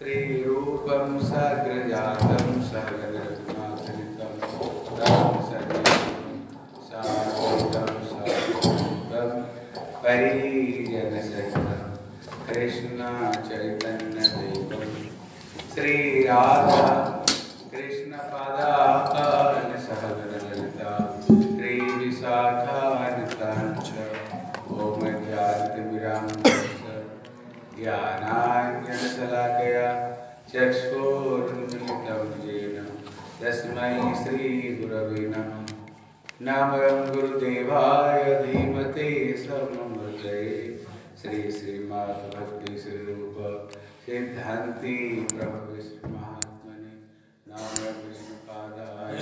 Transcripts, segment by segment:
श्रीरूपं सग्रजातं तं सजीवं साद्वैतं साद्वैतं परिजनसहितं कृष्णचैतन्यदेवं श्रीराधा चक्षुरुन्मिलितं येन तस्मै श्रीगुरवे नमः। गुरुदेवाय धीमते सममृतये श्री श्रीमद्भक्ति श्रीरूप सिद्धान्ति प्रभु महात्मने। नमः विष्णुपादाय।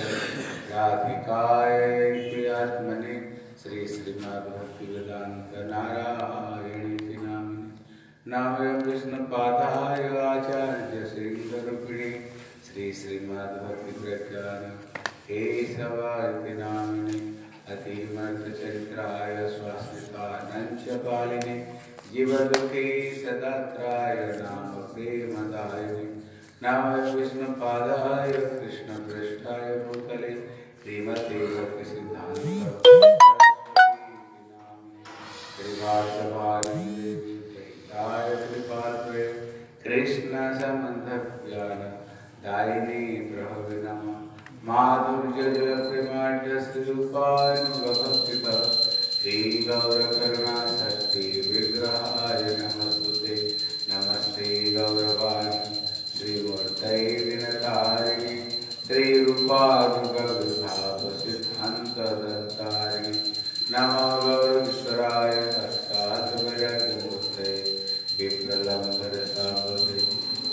राधिकाय प्रियात्मने। श्री नारायणी नमः विष्णुपादाय आचार्य श्रीधरुपिणे श्री श्रीमद्भक्ति प्रज्ञान केशवाय नामिने अतिमर्थचरित्राय स्वास्तिकानञ्च पालिने जीवदुःखे सदात्राय नाम प्रेमदायिने नमः विष्णुपादाय कृष्णपृष्ठाय भूतले श्रीमते भक्तिसिद्धान्त श्रीवासवाय कृपात्रे कृष्ण संबंध ज्ञान दायिनी प्रभव नमः। माधुर्य जल प्रेमाढ्य श्रीरूपानुभवस्थित श्री गौर करुणा शक्ति विग्रहाय नमस्ते। नमस्ते गौरवाणी श्रीमूर्तये दिनतारिणि श्रीरूपानुगविभाव सिद्धान्तदत्तारिणि नमो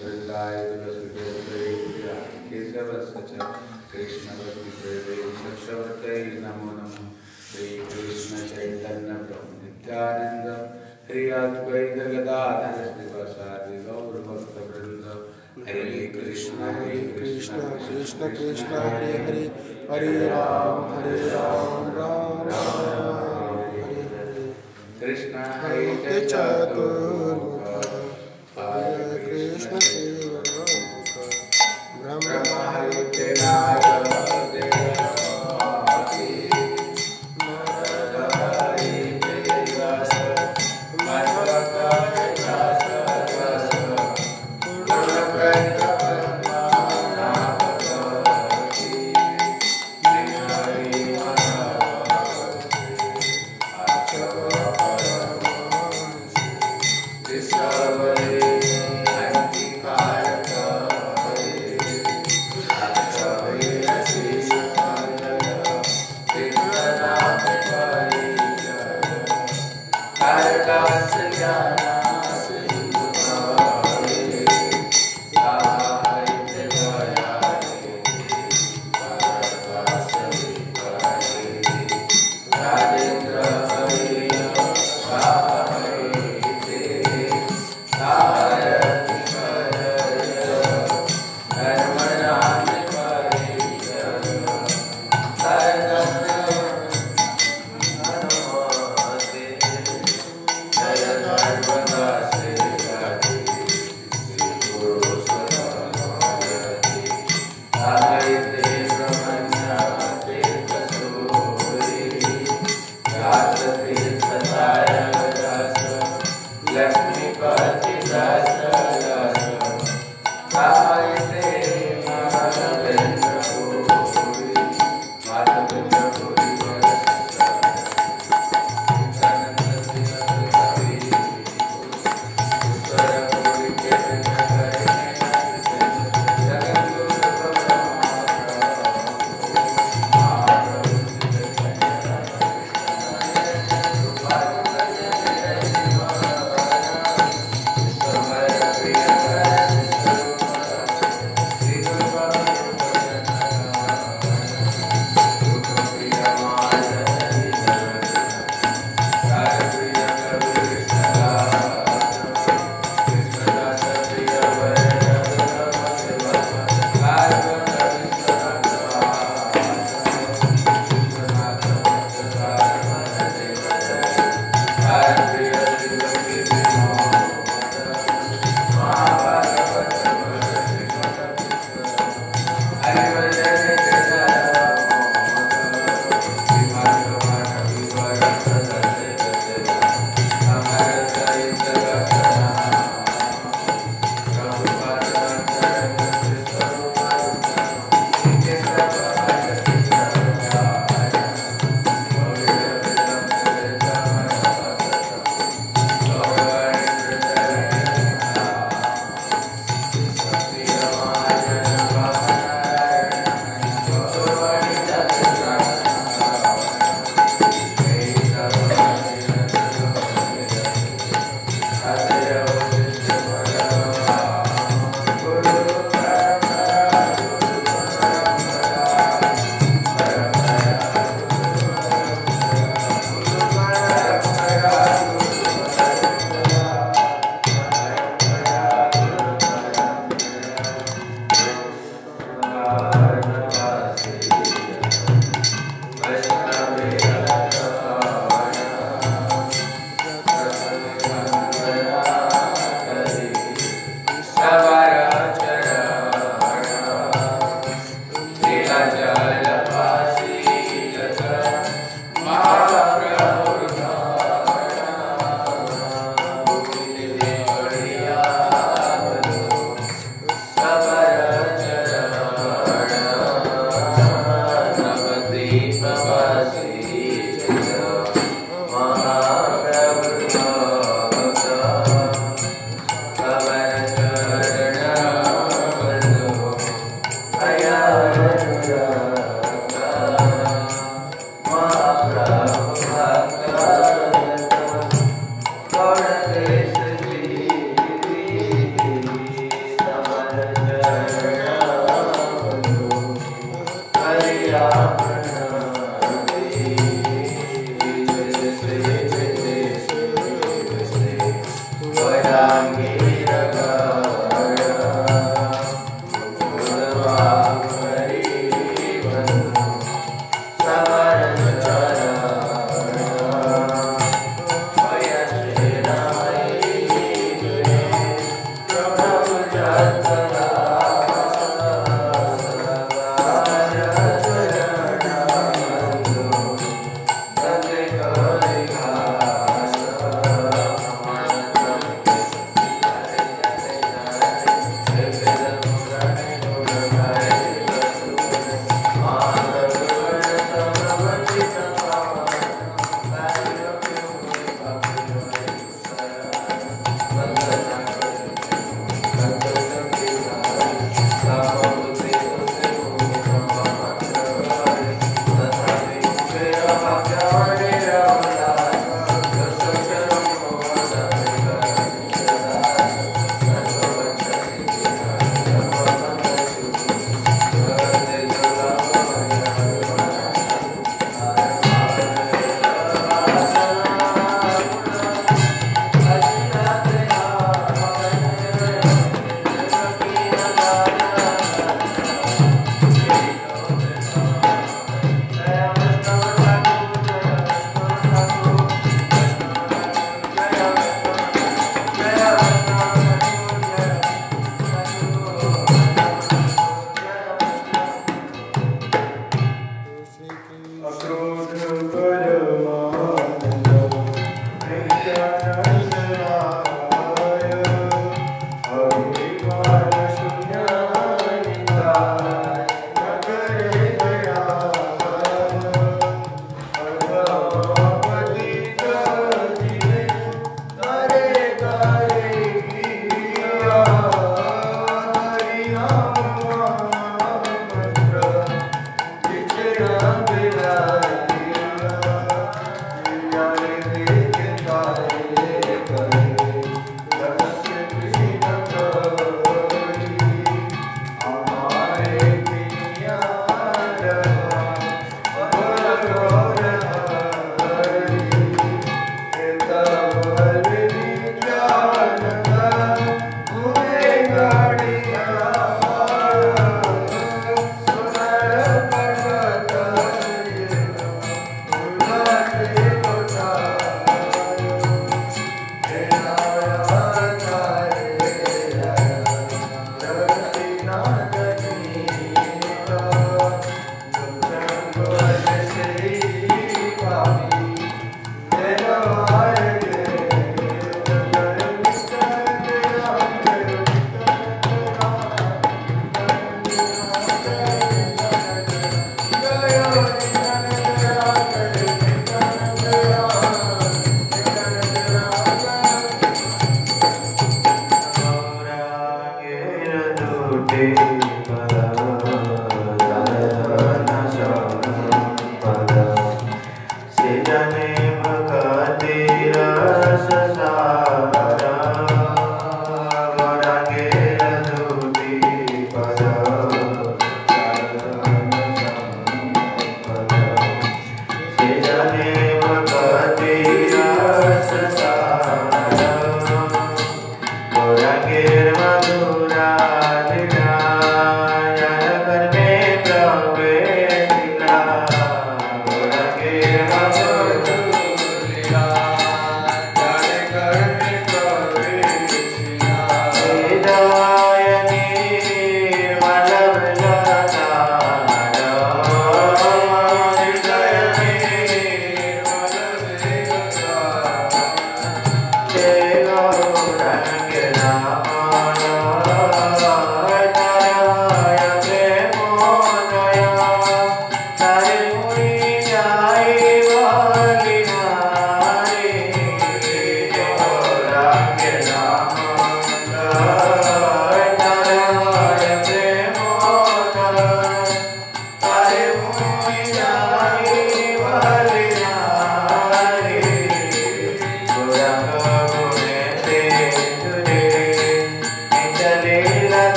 वृन्दाय तुलसीदेवप्रिया केशवस्य नमो नमः श्रीकृष्णचैतन्यप्रभु नित्यानन्द श्री अद्वैत गदाधर श्रीवासादि गौरभक्तवृन्द हरे कृष्ण हरे कृष्ण कृष्ण कृष्ण हरे हरे हरे राम हरे राम राम राम हरे हरे कृष्ण हरे हरे चतुर्मुख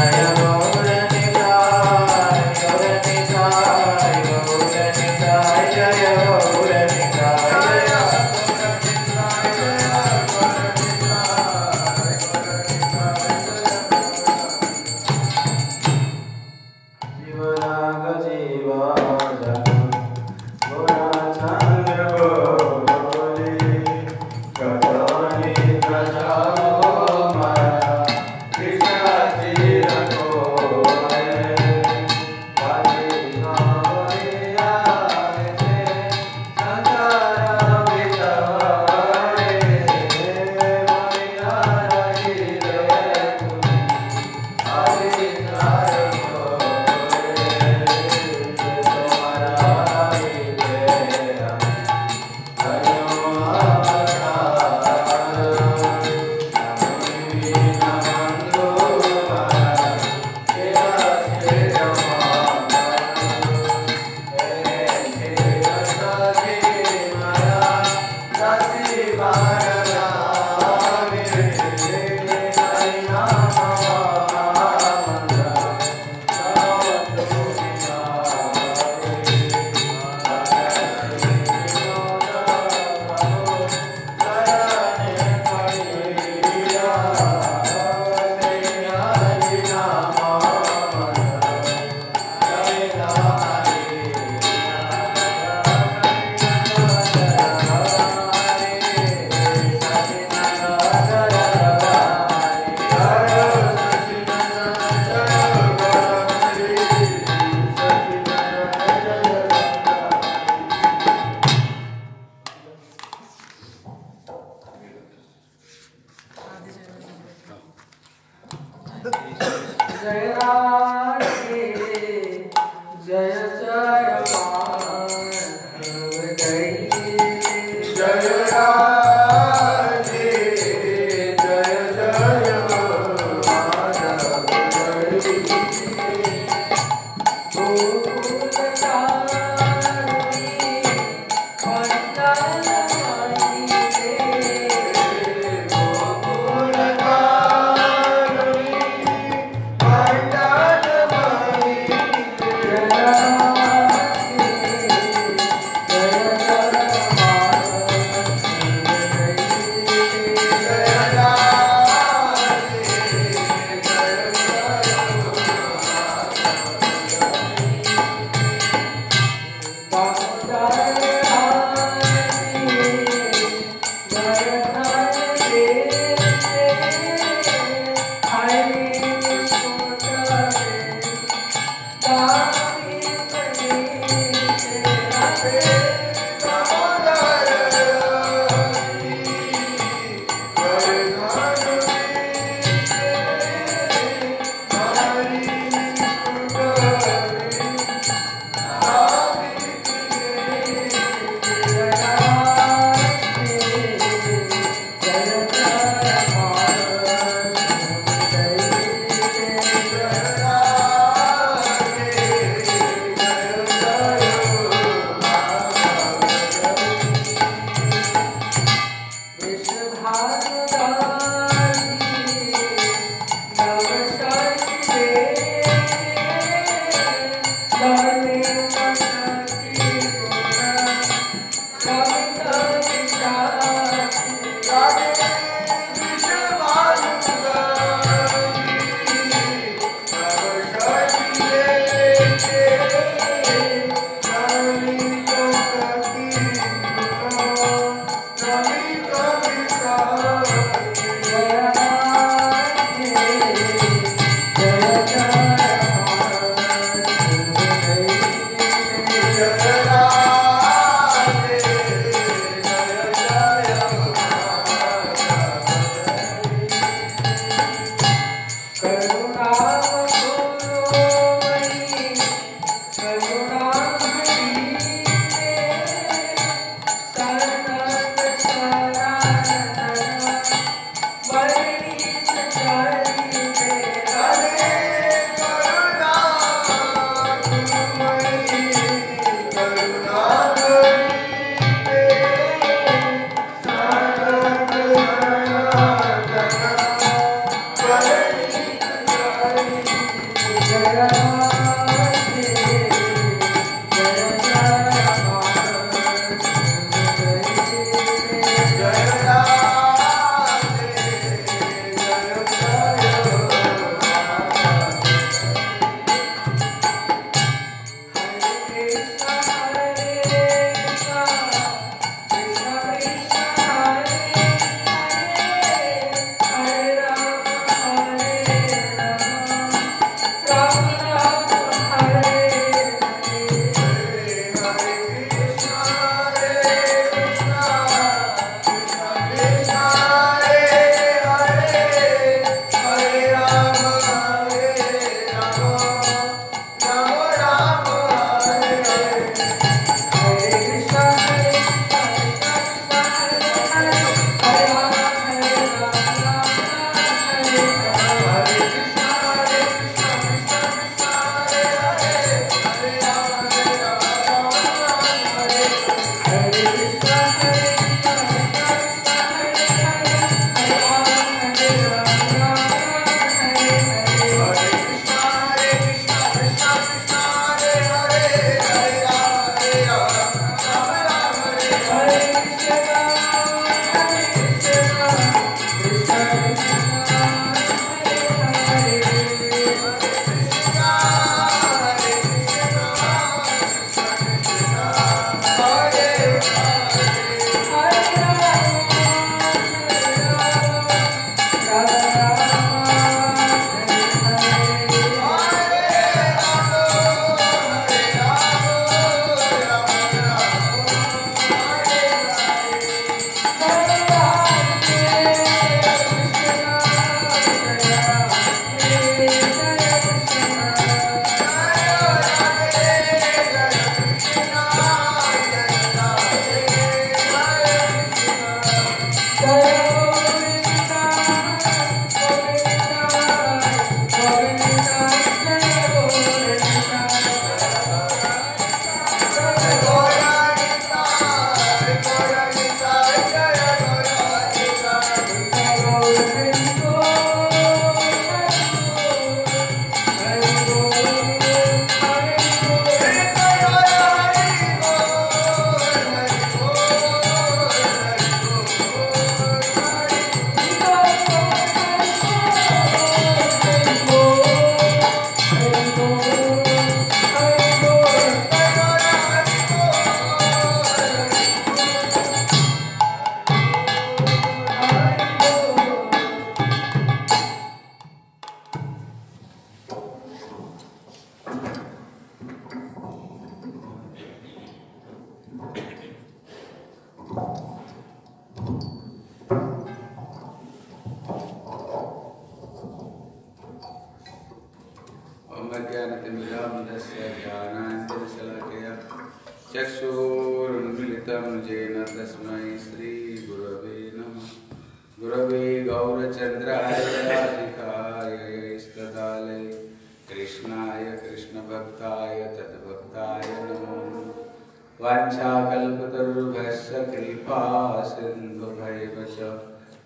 Yeah. जय राधे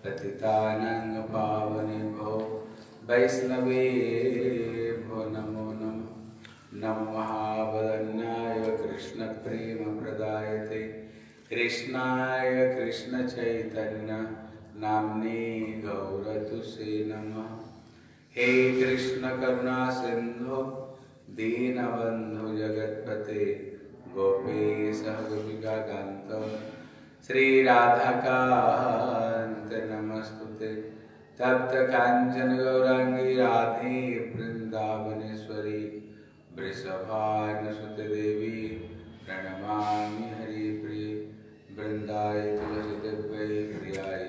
पतितानं पावनेभ्यो वैष्णवेभ्यो नमो नमः, नमो महावदन्याय कृष्णप्रेमप्रदायते। कृष्णाय कृष्णचैतन्य नाम्ने गौरतुसे नमः। हे कृष्ण करुणा सिंधु दीनबंधु कांत श्री राधाकांत नमस्तुते तप्त कांचन गौरांगी राधे वृंदावनेश्वरी वृषभानुसुत देवी प्रणमामि हरिप्रिय वृंदाय तुलसी प्रियाय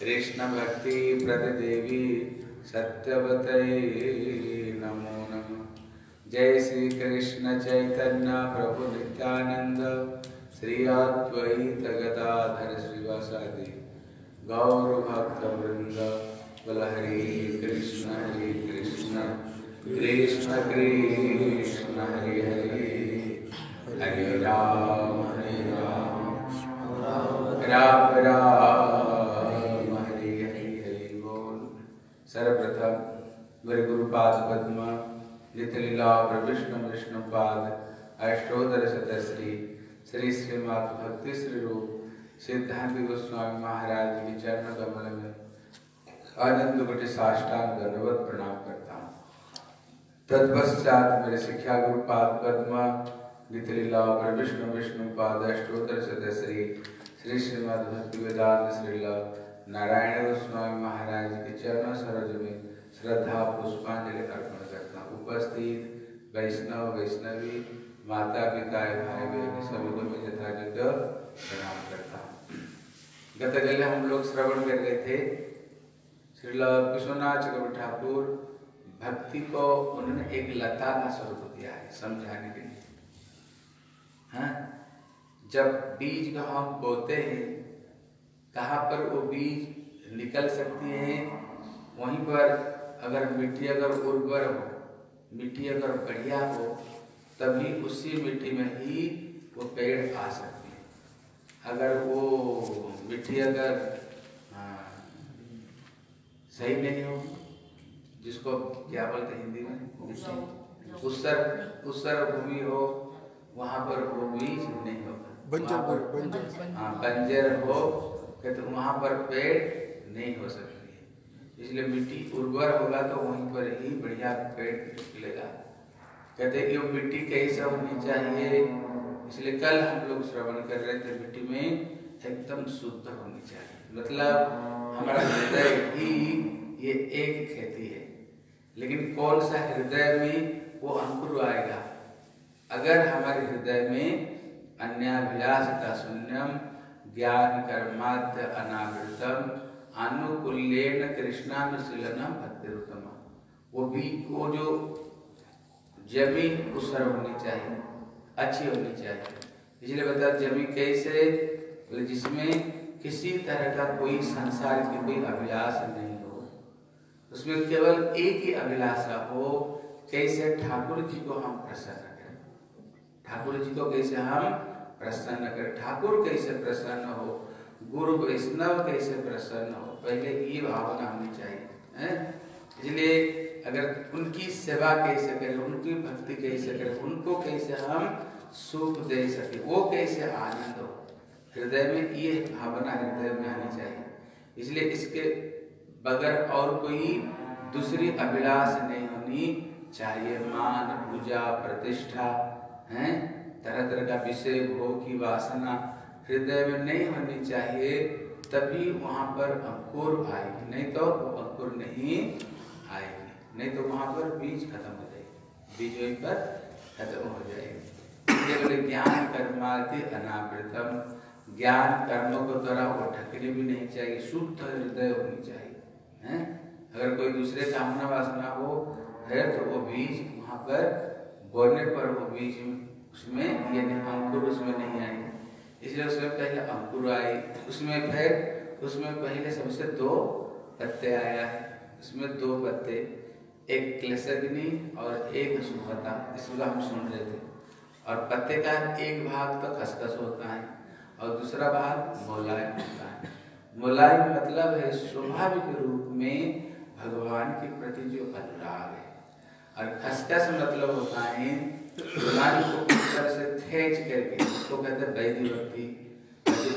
कृष्ण भक्ति प्रतिदेवी, सत्यवतये नमो नमः। जय श्री कृष्ण चैतन्य प्रभु नित्यानंद श्री अद्वैत गदाधर श्रीवासादि गौर भक्त वृंद बल हरे कृष्ण हरे कृष्ण। कृष्ण कृष्ण, हरे हरे। हरे राम हरे राम। राम राम, हरे हरे हरे बोल। सर्वप्रथम मेरे गुरुपाद पद्म नितलीला विष्णु विष्णु पाद अष्टोदर शतश्री श्री श्रीमात भक्ति श्री रूप सिद्धांत गोस्वामी महाराज के चरण कमल में आनंद कोटि साष्टांग दंडवत प्रणाम करता हूँ। तत्पश्चात मेरे शिक्षा गुरु पाद पद्मा नितलीला विष्णु विष्णु पाद, अष्टोत्तर सदश्री श्री श्रीमद भक्ति वेदांत श्रीला नारायण गोस्वामी महाराज के चरण सरोज में श्रद्धा, पुष्पांजलि अर्पण करता हूँ। उपस्थित वैष्णव, वैष्णवी माता पिता भाई बहन सभी को मैं यथाचित प्रणाम करता हूँ। गत गले हम लोग श्रवण कर रहे थे श्रील विश्वनाथ चक्रवर्ती ठाकुर भक्ति को उन्होंने एक लता का स्वरूप दिया है, समझाने के लिए। हाँ? जब बीज को हम बोते हैं, कहाँ पर वो बीज निकल सकती है? वहीं पर अगर मिट्टी अगर उर्वर हो, मिट्टी अगर बढ़िया हो तभी उसी मिट्टी में ही वो पेड़ आ सकते हैं। अगर वो मिट्टी अगर हाँ, सही नहीं हो जिसको क्या बोलते हिंदी में? उत्सर उत्सर भूमि हो वहाँ पर वो बीज नहीं होगा बंजर पर- बंजर। हाँ बंजर हो कहते वहाँ पर पेड़ नहीं हो सकती है। इसलिए मिट्टी उर्वर होगा तो वहीं पर ही बढ़िया पेड़ निकलेगा कहते कि वो मिट्टी कैसे होनी चाहिए। इसलिए कल हम लोग श्रवण कर रहे थे, मिट्टी में एकदम शुद्ध होनी चाहिए। मतलब हमारा हृदय ही ये एक खेती है। लेकिन कौन सा हृदय में वो अंकुर आएगा? अगर हमारे हृदय में अन्याभिलाषता शून्यम, ज्ञान कर्माद्य अनावृतम अनुकूल्यन कृष्णानुशीलनम भक्तिरुतम। वो भी वो जो ज़मीन उसर होनी चाहिए, अच्छी होनी चाहिए। इसलिए बता ज़मीन कैसे? जिसमें किसी तरह का कोई संसार की कोई अभिलाष नहीं हो, उसमें केवल एक ही अभिलाषा हो, कैसे ठाकुर जी को हम प्रसन्न करें? ठाकुर जी को कैसे हम प्रसन्न करें? ठाकुर कैसे प्रसन्न हो? गुरु वैष्णव कैसे प्रसन्न हो? पहले ये भावना होनी चाहिए इसलिए अगर उनकी सेवा कैसे करें उनकी भक्ति कैसे करें उनको कैसे हम सुख दे सके, वो कैसे आनंद हो? हृदय में ये भावना हृदय में आनी चाहिए। इसलिए इसके बगैर और कोई दूसरी अभिलाष नहीं होनी चाहिए। मान, पूजा, प्रतिष्ठा, हैं? तरह तरह का विषय, भोग की वासना हृदय में नहीं होनी चाहिए, तभी वहाँ पर अंकुर आएगी। नहीं तो अंकुर नहीं नहीं तो वहाँ पर बीज खत्म हो जाएगी। बीज वहीं पर खत्म हो जाएगी। ज्ञान कर्मादि अनावृतम। ज्ञान कर्मों के द्वारा वो ढकनी भी नहीं चाहिए, शुद्ध हृदय होनी चाहिए, हैं? अगर कोई दूसरे कामना वासना हो, है तो वो बीज वहाँ पर बोने पर वो बीज उसमें यानी अंकुर उसमें नहीं आए इसलिए उसमें पहले अंकुर आए, उसमें फिर, उसमें पहले सबसे दो पत्ते आया है। उसमें दो पत्ते। एक क्लेसग्नि और एक सुखता इसको हम सुन रहे थे। और पत्ते का एक भाग तो खसखस होता है और दूसरा भाग मोलायम होता है। मोलायम मतलब है स्वाभाविक रूप में भगवान के प्रति जो अनुराग है। और खसखस मतलब होता है भगवान को ऊपर से खींच करके उसको कहते हैं वैधि भक्ति।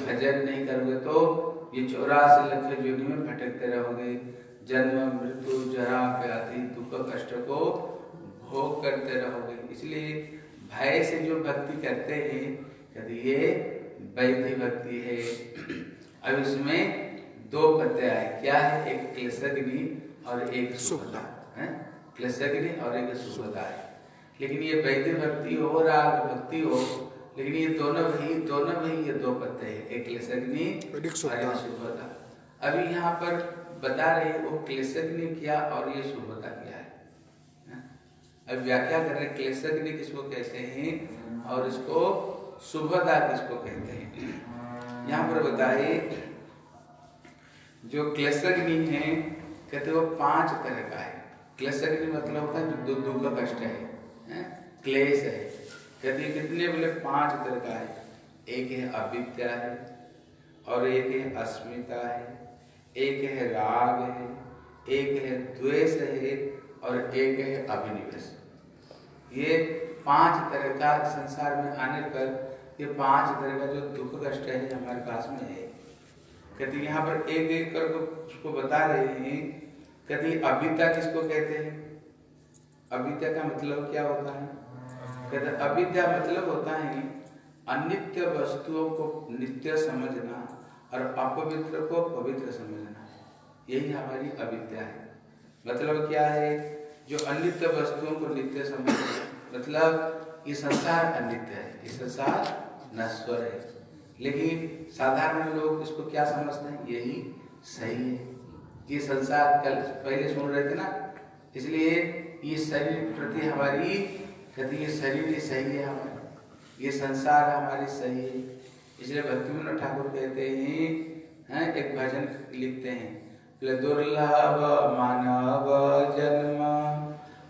भजन नहीं करोगे तो ये चौरासी लक्ष योनि में भटकते रहोगे। जन्म मृत्यु जरा व्याधि दुख कष्ट को भोग करते रहोगे। इसलिए भय से जो भक्ति करते हैं कहते ये वैधि भक्ति है। अब इसमें दो पत्ते आए क्या है? एक क्लेशग्नि और एक सुखदा है? क्लेशग्नि और एक सुखदा है। लेकिन ये वैद्य भक्ति हो राग भक्ति हो लेकिन ये दोनों भी दोनों में ये दो पत्ते हैं एक क्लेशग्नि और एक और एक सुखदा। अभी यहाँ पर बता रहे वो क्लेशग्नि किया और ये सुखदा किया है। अब व्याख्या कर रहे क्लेशग्नि किसको कहते हैं और इसको सुभदा किसको कहते हैं? यहाँ पर बताए जो क्लेशग्नि है कहते वो पाँच तरह का है। क्लेशग्नि मतलब होता है जो दुख कष्ट है, हैं? क्लेश है। कहते कितने बोले? पाँच तरह का है। एक है अविद्या है और एक है अस्मिता है। एक है राग है, एक है द्वेष है और एक है अभिनिवेश। ये पाँच तरह का संसार में आने पर ये पाँच तरह का जो दुख कष्ट है हमारे पास में है। कहते यहाँ पर एक एक कर उसको बता रहे हैं। कहते अविद्या किसको कहते हैं। अविद्या का मतलब क्या होता है? कहते अविद्या मतलब होता है, अनित्य वस्तुओं को नित्य समझना। और अपवित्र को पवित्र समझना यही हमारी अविद्या है। मतलब क्या है? जो अनित्य वस्तुओं को नित्य समझना मतलब ये संसार अनित्य है। ये संसार नश्वर है। लेकिन साधारण लोग इसको क्या समझते हैं? यही सही है। ये संसार कल पहले सुन रहे थे ना? इसलिए ये शरीर प्रति हमारी, कहते ये शरीर ही सही है हमारा। ये संसार हमारी सही है। इसलिए भक्ति विनोद ठाकुर कहते हैं हैं, एक भजन लिखते हैं। दुर्लभ मानव जन्म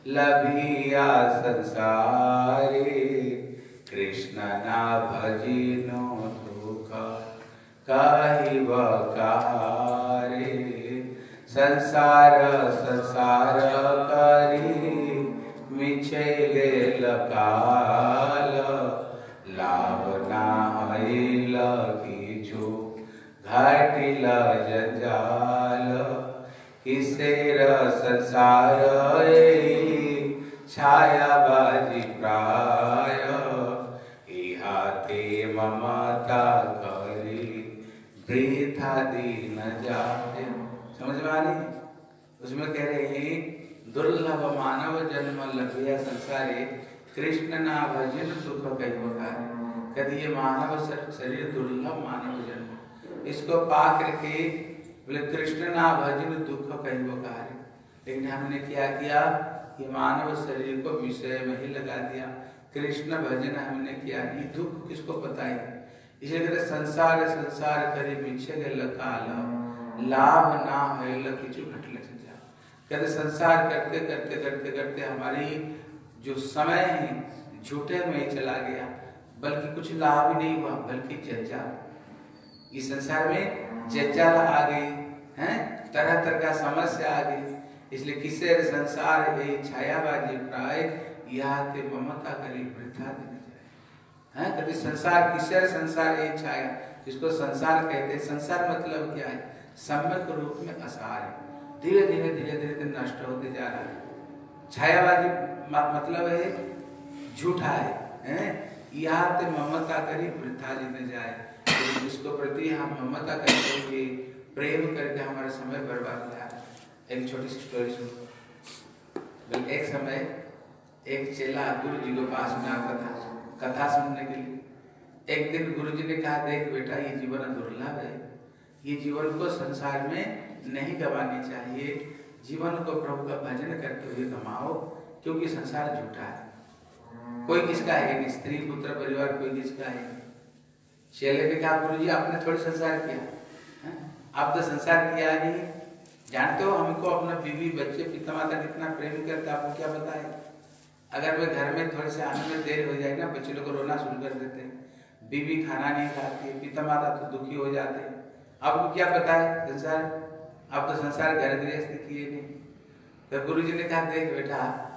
लभिया संसारे, कृष्ण ना भजिनो दुख कही बकारे संसार संसार करी, मिछेले लकाल घाटिल जंजाल किसेर छाया बाजी प्राय इहाते ममता करी वृथा दीन जाते समझ में आ रही उसमें कह रहे हैं दुर्लभ मानव जन्म लभ्या संसारे कृष्ण ना भजन सुख कई बकार कहते ये मानव शरीर दुर्लभ मानव जन्म इसको पा करके बोले, कृष्ण ना भजन दुख कई बकार लेकिन हमने क्या किया? ये मानव शरीर को विषय में ही लगा दिया। कृष्ण भजन हमने किया। ये दुख किसको पता है इसलिए कहते संसार संसार करे, पीछे गए काल लाभ ना होइल किछु घटल जा। कहते, संसार करते करते करते करते हमारी जो समय है, झूठे में ही चला गया। बल्कि कुछ लाभ नहीं हुआ, बल्कि जंजाल इस संसार में जंजाल आ गई, हैं? तरह तरह का समस्या आ गई। इसलिए किसे संसार है छायाबाजी प्राय यह ते ममता करी वृथा हैं? कभी संसार, किसे संसार है छाया? जिसको संसार कहते हैं। संसार मतलब क्या है? सम्यक रूप में असार है। धीरे धीरे धीरे धीरे धीरे नष्ट होते जा रहा है। छायावादी मतलब है, झूठा है। हैं? यहाँ ते ममता करी वृथा जी न जाए। तो जिसको प्रति हम ममता करते हुए प्रेम करके हमारा समय बर्बाद किया एक छोटी सी स्टोरी सुनो। एक समय एक चेला गुरु जी के पास में आता था, कथा सुनने के लिए। एक दिन गुरु जी ने कहा, देख बेटा, ये जीवन दुर्लभ है। ये जीवन को संसार में नहीं गंवानी चाहिए। जीवन को प्रभु का भजन करते हुए गमाओ क्योंकि संसार झूठा है। कोई किसका है? नहीं स्त्री, पुत्र, परिवार, कोई किसका है? चेले ने कहा गुरु जी आपने थोड़ी संसार किया। है? आप तो संसार किया नहीं? जानते हो हमको अपना बीवी, बच्चे पिता माता कितना प्रेम करता है? आपको क्या बताए अगर वे घर में थोड़े से आने में देर हो जाए ना, बच्चे लोग रोना शुरू कर देते हैं। बीवी खाना नहीं खाती पिता माता तो दुखी हो जाते हैं। आपको क्या पता है संसार? आप तो संसार घर गृहस्थ किए नहीं। तो गुरु जी ने कहा, देख बेटा,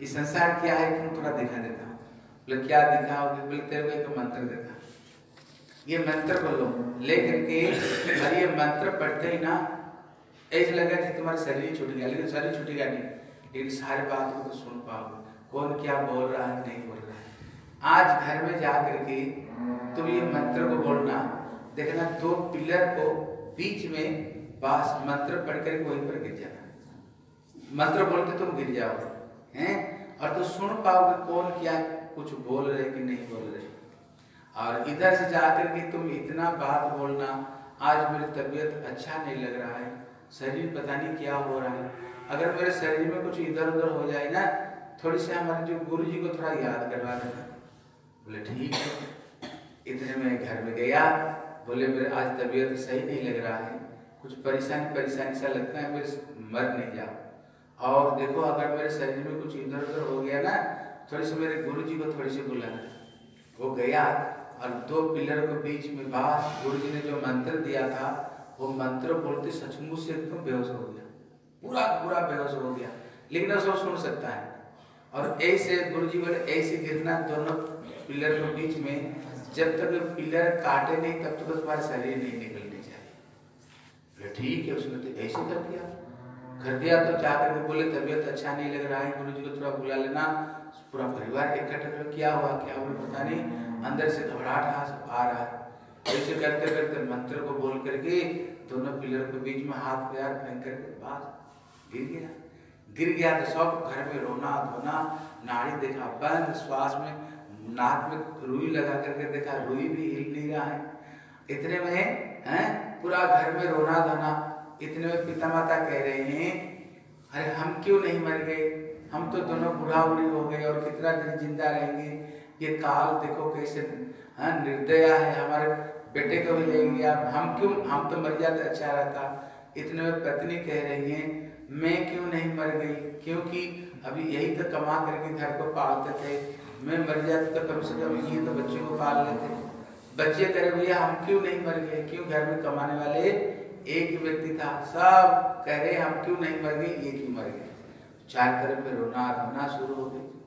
ये संसार क्या है? तुम थोड़ा दिखा देता हूँ। बोले, क्या दिखाओगे? बोले, तेरे को एक मंत्र देता ये मंत्र बोलो लेकर के और ये मंत्र पढ़ते ही ना, ऐसा लगा कि तुम्हारा शरीर छूट गया, लेकिन शरीर छूटेगा नहीं। लेकिन सारी बात को सुन पाओगे। कौन क्या बोल रहा है, नहीं बोल रहा है। आज घर में जा करके तुम ये मंत्र को बोलना, देखना दो पिलर को बीच में बास मंत्र पढ़ करके वहीं पर गिर जाना। मंत्र बोलते तुम गिर जाओगे, हैं? और तो सुन पाओगे कौन क्या कुछ बोल रहे कि नहीं बोल रहे। और इधर से जाकर के तुम इतना बात बोलना, आज मेरी तबीयत अच्छा नहीं लग रहा है। शरीर पता नहीं क्या हो रहा है। अगर मेरे शरीर में कुछ इधर उधर हो जाए ना, थोड़ी सी हमारे जो गुरु जी को थोड़ा याद करवा देना। बोले, ठीक है। इतने में घर में गया। बोले, मेरे, आज तबीयत सही नहीं लग रहा है। कुछ परेशानी परेशानी सा लगता है, मेरे मर नहीं जाओ। और देखो, अगर मेरे शरीर में कुछ इधर उधर हो गया ना, थोड़ी सी मेरे गुरु जी को थोड़ी सी बुला। वो गया। और दो पिलर के बीच में बास गुरु जी ने जो मंत्र दिया था, वो मंत्र बोलते सचमुच से एकदम बेहोश हो गया। पूरा पूरा बेहोश हो गया। लेकिन सब सुन सकता है। और ऐसे गुरु जी बोले, ऐसे गिरना दोनों पिलर के बीच में, जब तक पिलर काटे नहीं, तब तक तुम्हारा शरीर नहीं निकलने चाहिए। ठीक है, उसने तो ऐसे कर दिया। कर दिया तो जाकर के बोले, तबीयत अच्छा नहीं लग रहा है गुरु जी को थोड़ा बुला लेना। पूरा परिवार इकट्ठा क्या हुआ क्या हुआ पता नहीं। अंदर से घबराहट आ रहा है। ऐसे करते करते मंत्र को बोल करके दोनों पिलर के बीच में हाथ पैर फेंक करके बात गिर गया। गिर गया तो सब घर में रोना, धोना, नाड़ी देखा, बंद श्वास में नाक में रुई लगा करके देखा, रुई भी हिल नहीं रहा है। इतने में, हैं, पूरा घर में रोना, धोना, इतने में पिता माता कह रहे हैं, अरे हम क्यों नहीं मर गए? हम तो दोनों बूढ़ा बूढ़ी हो गए और कितना दिन ज़िंदा रहेंगे? ये काल देखो कैसे हाँ निर्दया है, हमारे बेटे को भी लेंगे आप। हम क्यों, हम तो मर जाते अच्छा रहता। इतने में पत्नी कह रही है, मैं क्यों नहीं मर गई? क्योंकि अभी यही तो कमा करके घर को पालते थे। मैं मर जाती तो कम से कम ये तो बच्चों को पाल लेते। बच्चे करे भैया, हम क्यों नहीं मर गए? क्यों घर में कमाने वाले एक ही व्यक्ति था? सब कह रहे, हम क्यों नहीं मर गए? एक ही मर गए? चार तरफ़ में रोना रोना शुरू हो गई।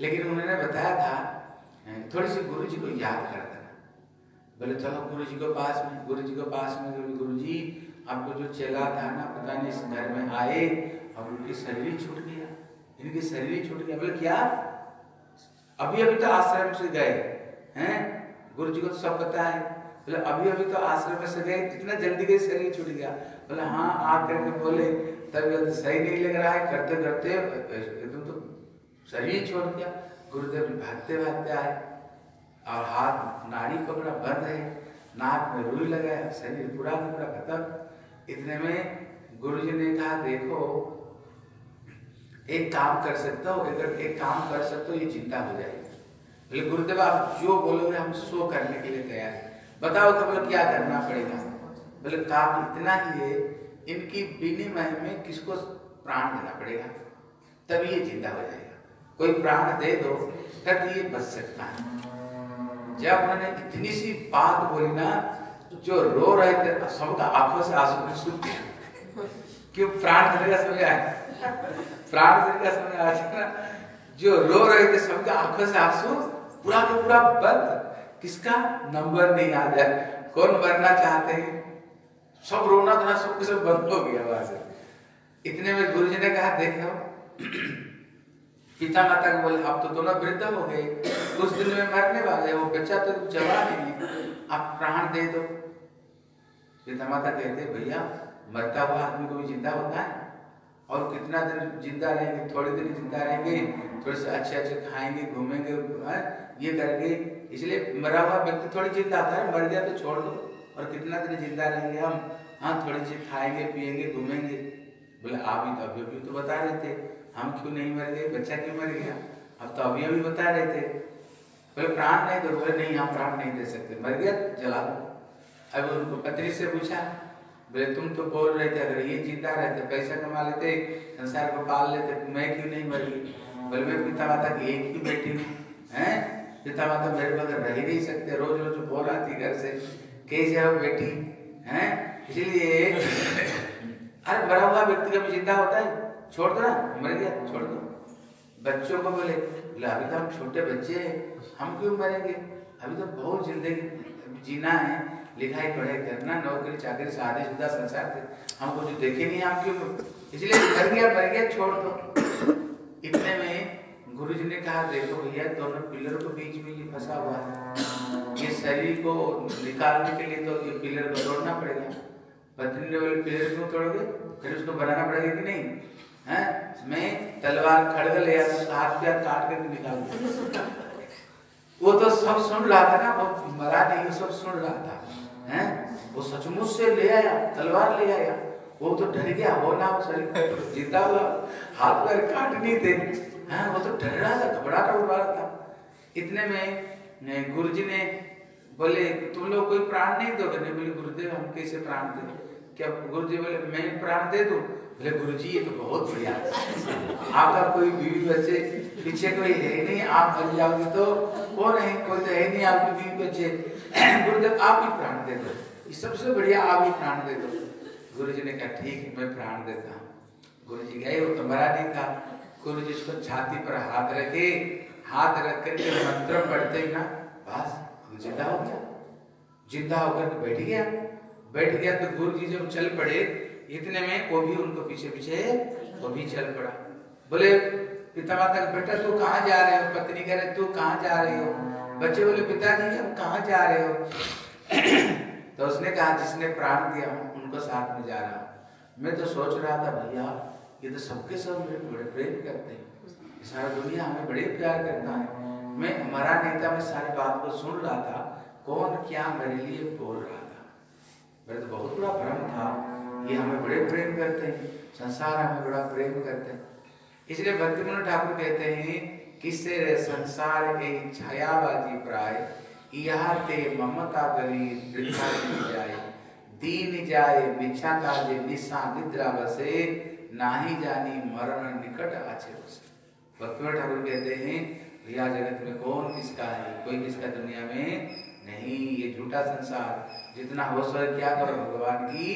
लेकिन उन्होंने बताया था थोड़ी सी गुरु जी को याद कर देना। बोले, चलो गुरु जी के पास में गुरु जी के पास में गुरु जी आपको जो चला था ना, पता नहीं इस घर में आए और उनकी शरीर छूट गया। इनकी शरीर छूट गया। बोले, क्या? अभी अभी तो आश्रम से गए, हैं? गुरु जी को तो सब पता है। बोले, अभी अभी तो आश्रम से गए, इतना जल्दी गए शरीर छूट गया। बोले हाँ आ करके बोले तब सही नहीं लग रहा है करते करते एकदम तो शरीर छोड़ दिया। गुरुदेव भागते भागते आए और हाथ नाड़ी पकड़ा बंद है नाक में रुई लगाया, शरीर पूरा का पूरा खत्म। इतने में गुरु जी ने कहा, देखो, एक काम कर सकते हो, अगर एक काम कर सकते हो, ये चिंता हो जाएगी। बोले, गुरुदेव, आप जो बोलोगे, हम सो करने के लिए तैयार है। बताओ तो बोले, क्या करना पड़ेगा? बोले, काम इतना ही है, इनकी विनिमय में किसको प्राण देना पड़ेगा? तभी ये ज़िंदा हो जाएगा। कोई प्राण दे दो, तब ये बच सकता है। जब उन्होंने इतनी सी बात बोली ना, जो रो रहे थे सबका आँखों से आँसू सूख क्यों? प्राण देने का समय आया। प्राण देने का समय आया ना जो रो रहे थे, सबके आँखों से आँसू पूरा का पूरा बंद। किसका? नंबर नहीं आ जाए कौन मरना चाहते हैं? सब रोना धोना सब कुछ बंद हो गया वहाँ से। इतने में गुरु जी ने कहा, देखो पिता माता को बोले, आप तो दोनों वृद्ध हो गए। कुछ दिन में मरने वाले हो, बच्चा तो जवान ही है आप प्राण दे दो। पिता माता कहते, भैया, मरता हुआ आदमी को भी ज़िंदा होता है। और कितना दिन ज़िंदा रहेंगे? थोड़े दिन ज़िंदा रहेंगे। थोड़े से अच्छे अच्छे खाएँगे, घूमेंगे ये करेंगे। इसलिए मरा हुआ व्यक्ति थोड़ी ज़िंदा आता है। मर गया तो छोड़ दो। और कितना दिन ज़िंदा रहेंगे हम? हाँ थोड़ी सी खाएँगे, पिएँगे, घूमेंगे। बोले, आप ही तो अभी अभी तो बता रहे थे। हम क्यों नहीं मर गए? बच्चा क्यों मर गया? अब तो अभी अभी बता रहे थे। बोले प्राण नहीं दो, बोले, नहीं, हम प्राण नहीं दे सकते। मर गया, जला दो। अब उनको पत्री से पूछा, बोले, तुम तो बोल रहे थे, अगर ये ज़िंदा रहते पैसा कमा लेते, संसार को पाल लेते, मैं क्यों नहीं मर? गई बोले, मैं पिता माता की एक ही बेटी हूँ, हैं? पिता माता मेरे बगैर रह ही नहीं सकते। रोज रोज बोल आती घर से कैसे हो बेटी? हैं? इसलिए, अरे मरा हुआ व्यक्ति कभी ज़िंदा होता है? छोड़ दो ना मर गया छोड़ दो। बच्चों को बोले बोले, अभी तो हम छोटे बच्चे हैं, हम क्यों मरेंगे? अभी तो बहुत ज़िंदगी जीना है, लिखाई, पढ़ाई करना, नौकरी, चाकरी, शादी शुदा संसार थे हम कुछ देखे नहीं हम क्यों इसलिए मर गया मर गया, छोड़ दो। इतने में गुरु जी ने कहा, देखो भैया, दोनों पिलर के बीच में ये फंसा हुआ है। ये शरीर को निकालने के लिए तो ये पिलर को तोड़ना पड़ेगा। पत्नी ने बोले, पिलर क्यों तोड़ोगे? फिर उसको बनाना पड़ेगा कि नहीं? है? मैं तलवार खड़ग ले आता उसका हाथ काट कर निकाल वो तो सब सुन रहा था ना वो मरा नहीं सब सुन रहा था। हैं? वो सचमुच से ले आया, तलवार ले आया। वो तो डर गया, वो ना शरीर जीता हुआ। हाथ पैर काट नहीं थे हैं? वो तो डर रहा था घबराहट उठ रहा था। इतने में गुरु जी ने बोले, तुम लोग कोई प्राण नहीं दोगे? बोले, गुरुदेव, हम कैसे प्राण दें? क्या गुरु जी बोले, मैं प्राण दे दूँ? बोले गुरु जी ये तो बहुत बढ़िया आपका कोई बीवी बच्चे पीछे कोई है नहीं, आप मर जाओगे तो वो नहीं कोई तो है नहीं आपकी बीवी बच्चे। गुरुदेव आप ही प्राण दे दो सबसे बढ़िया आप ही प्राण दे दो। गुरु जी ने कहा, ठीक है मैं प्राण देता हूँ। गुरु जी गए, वो तो मरा नहीं था। गुरु जी उसको छाती पर हाथ रखे, हाथ रख करके मंत्र पढ़ते ना, बस ज़िंदा हो गया। ज़िंदा होकर के बैठ गया। बैठ गया तो गुरु जी जब चल पड़े इतने में वो भी उनको पीछे पीछे वो भी चल पड़ा। बोले पिता माता बेटा, तू कहाँ जा रहे हो? पत्नी कह रहे, तू कहाँ जा रही हो? बच्चे बोले, पिताजी अब कहाँ जा रहे हो? तो उसने कहा, जिसने प्राण दिया उनको साथ में जा रहा मैं तो सोच रहा था, भैया, ये तो सबके सब बड़े प्रेम करते हैं। सारा दुनिया हमें बड़े प्यार करता है। मैं, हमारा नेता मैं सारी बात को सुन रहा था। कौन क्या मेरे लिए बोल रहा था? मेरा तो बहुत बड़ा भ्रम था। ये हमें बड़े प्रेम करते हैं, संसार हमें बड़ा प्रेम करते हैं। इसलिए भक्तिमोहन ठाकुर कहते हैं किससे रे संसार ए छायाबाजी प्राय यह ते ममता गली की जाए। दीन जाए, मिच्छा काजे, निशा निद्रा बसे, नाही जानी मरण निकट आचे बसे। भक्तिमोहन ठाकुर कहते हैं, भैया जगत में कौन किसका है? कोई किसका दुनिया में नहीं? ये झूठा संसार, जितना हो सके क्या करो भगवान की